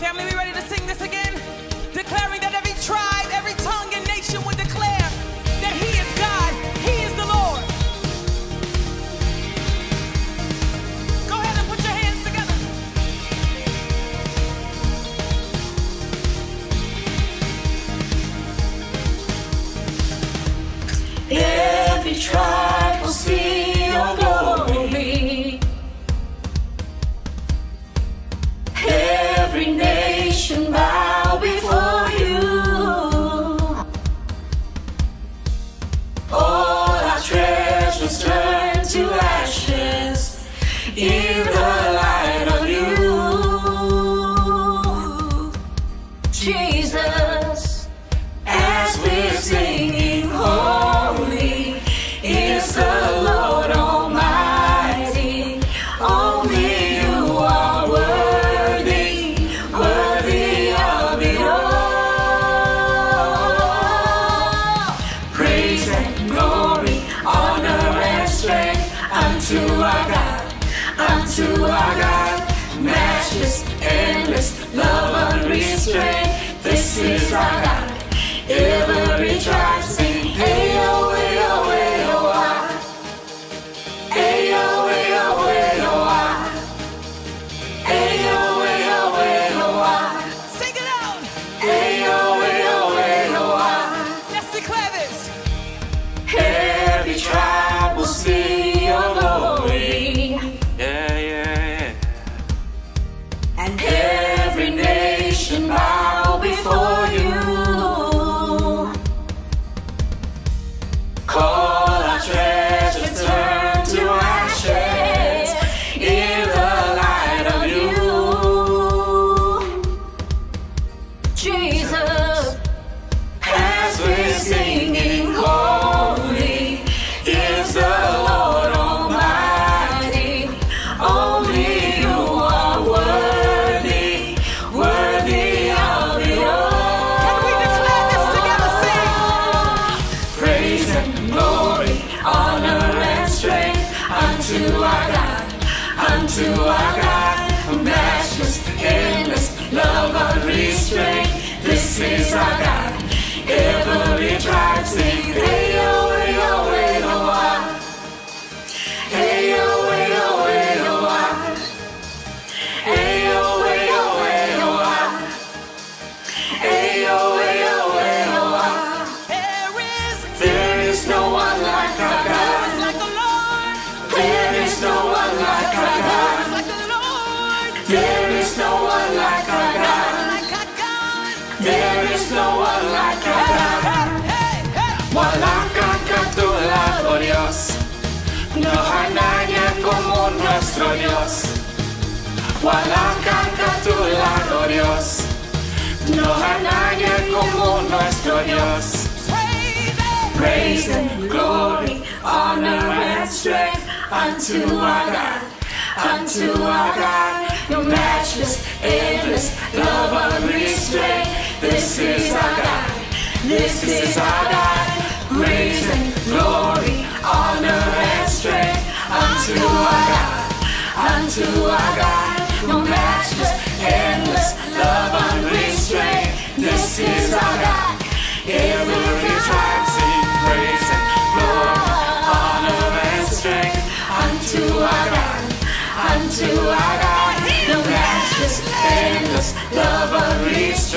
Family, we ready to sing this again? Declaring that every tribe, every tongue and nation would declare that he is God, he is the Lord. Go ahead and put your hands together. Every tribe. Nation bow before you. All our treasures turn to ashes in the light of you. Jesus, as we're singing, love unrestrained. This is our God. Every Jesus. As we're singing, Holy is the Lord Almighty. Only you are worthy, worthy of the all. Can we declare this together? Sing. Praise and glory, honor and strength unto our God, unto our God. Kang katulad, oh Dios. No hay nadie como nuestro Dios. Kang katulad, oh Dios. No hay nadie como nuestro Dios. Praise and glory, honor and strength unto our God, unto our God. No matchless, endless, love unrestrained. This is our God, this is our God. Unto our God. No matchless, endless, love unrestrained. This is our God. Every tribe Sing praise and glory, honor and strength. unto our God, unto our God. No matchless, endless, love unrestrained.